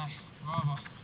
Dai, bravo.